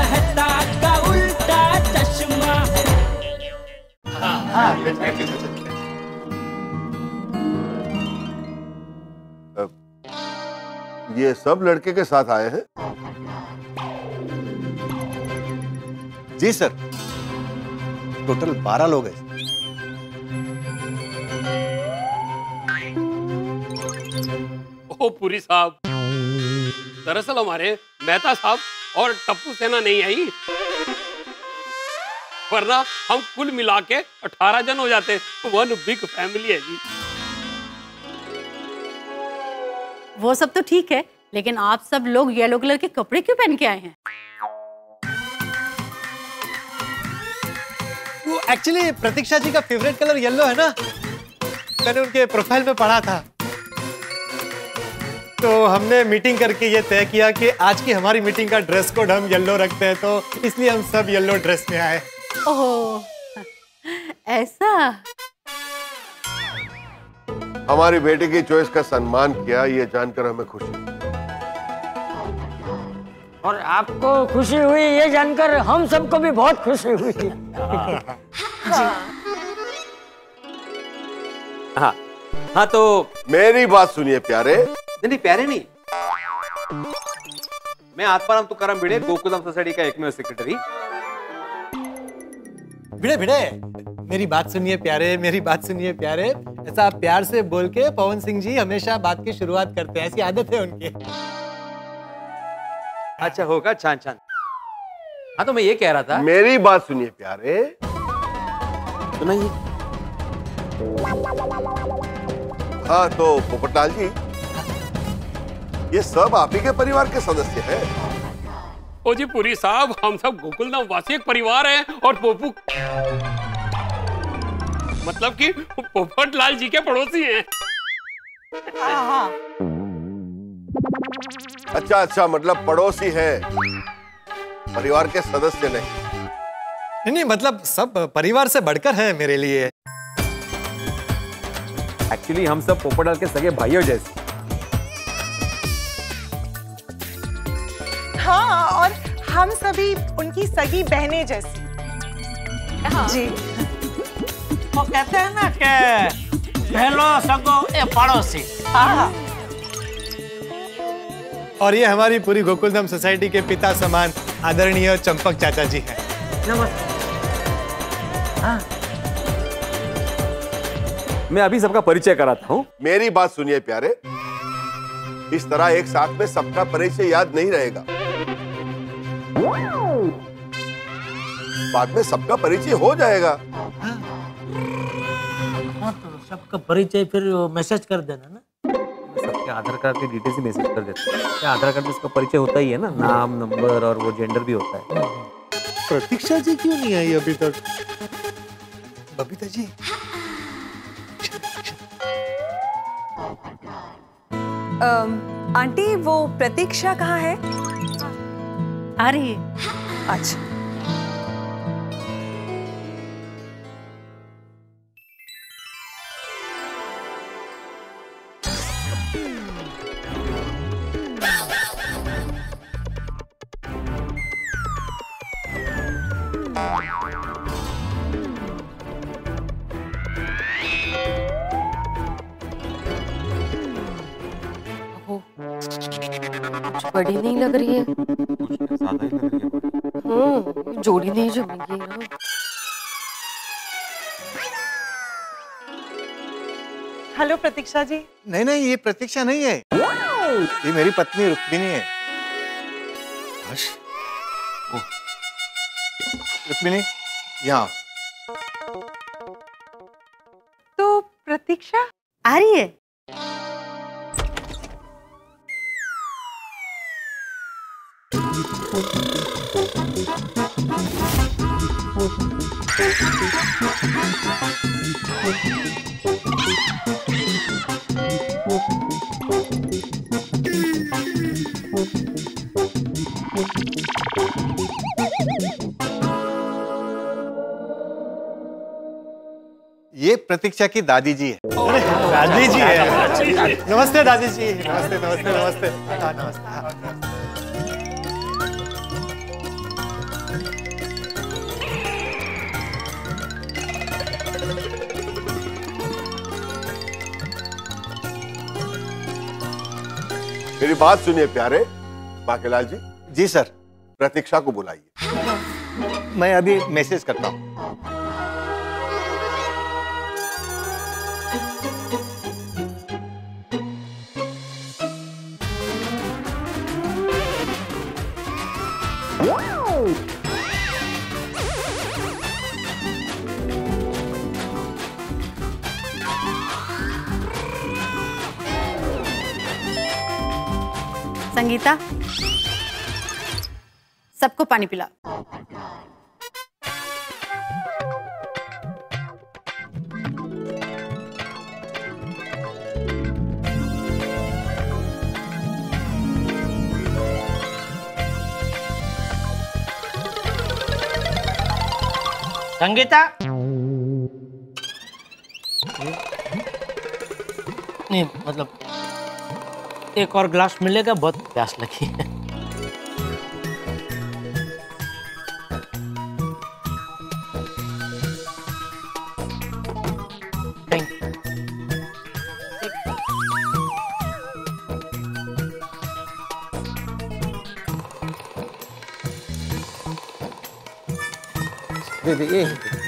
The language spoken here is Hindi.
मेहता का उल्टा चश्मा। ये सब लड़के के साथ आए हैं? जी सर। टोटल बारह लोग हैं। ओ पुरी साहब। दरअसल हमारे मेहता साहब और टप्पू सेना नहीं आई वरना हम कुल मिला के अठारह जन हो जाते। वन बिग फैमिली है जी। वो सब तो ठीक है लेकिन आप सब लोग येलो कलर के कपड़े क्यों पहन के आए हैं? वो एक्चुअली प्रतीक्षा जी का फेवरेट कलर येलो है ना? मैंने उनके प्रोफ़ाइल में पढ़ा था। तो हमने मीटिंग करके ये तय किया कि आज की हमारी मीटिंग का ड्रेस कोड हम येलो रखते हैं तो इसलिए हम सब येलो ड्रेस में आए। ओह ऐसा? हमारी बेटी की चॉइस का सम्मान किया ये जानकर हमें खुशी और आपको खुशी हुई ये जानकर हम सबको भी बहुत खुशी हुई। हाँ हाँ तो मेरी बात सुनिए प्यारे। नहीं नहीं प्यारे नहीं। मैं आत्माराम तुकाराम भिड़े गोकुलम सोसाइटी का एकमेव सेक्रेटरी भिड़े भिड़े मेरी बात सुनिए प्यारे मेरी बात सुनिए प्यारे। ऐसा आप प्यार से बोल के पवन सिंह जी हमेशा बात की शुरुआत करते हैं ऐसी आदत है उनकी। अच्छा होगा छान छान। हाँ तो मैं ये कह रहा था। मेरी बात सुनिए प्यारे। सुनाइए। हाँ तो पोपटलाल जी ये सब आप ही के परिवार के सदस्य हैं। ओ जी पुरी साहब हम सब गोकुलधाम वासी एक परिवार है और पोपू मतलब कि पोपट लाल जी के पड़ोसी हैं। अच्छा अच्छा मतलब पड़ोसी है। परिवार के सदस्य नहीं। नहीं नहीं मतलब सब परिवार से बढ़कर है मेरे लिए। एक्चुअली हम सब पोपटलाल के सगे भाइयों जैसे। हाँ और हम सभी उनकी सगी बहने जैसी। हाँ। जी। वो कहते हैं ना कि पहलो सगो ए पड़ोसी। हाँ और ये हमारी पूरी गोकुलधाम सोसाइटी के पिता समान आदरणीय चंपक चाचा जी हैं। नमस्ते। मैं अभी सबका परिचय कराता हूँ। मेरी बात सुनिए प्यारे। इस तरह एक साथ में सबका परिचय याद नहीं रहेगा। बाद में सबका परिचय हो जाएगा। हाँ तो सबका परिचय फिर मैसेज कर देना ना। सबके आधार कार्ड की डिटेल्स ही मैसेज कर देते हैं। आधार कार्ड में इसका परिचय होता ही है ना नाम नंबर और वो जेंडर भी होता है। प्रतीक्षा जी क्यों नहीं आई अभी तक? बबीता जी। आंटी वो प्रतीक्षा कहाँ है? आ रही है। अच्छा। बड़ी नहीं लग रही है। हम्म जोड़ी नहीं जमेगी ना। हेलो प्रतीक्षा जी। नहीं नहीं ये प्रतीक्षा नहीं है। ये मेरी पत्नी रुक्मिणी है। हर्ष? ओ, रुक्मिणी? यहाँ। तो प्रतीक्षा? आ रही है? ये प्रतीक्षा की दादी जी है। दादी जी है। नमस्ते दादी जी नमस्ते नमस्ते नमस्ते। हाँ, नमस्ते। मेरी बात सुनिए प्यारे बाकेलाल जी। जी सर। प्रतीक्षा को बुलाइए। मैं अभी मैसेज करता हूँ। संगीता सबको पानी पिला। संगीता? नहीं मतलब एक और ग्लास मिलेगा बहुत प्यास लगी है। दे दे ये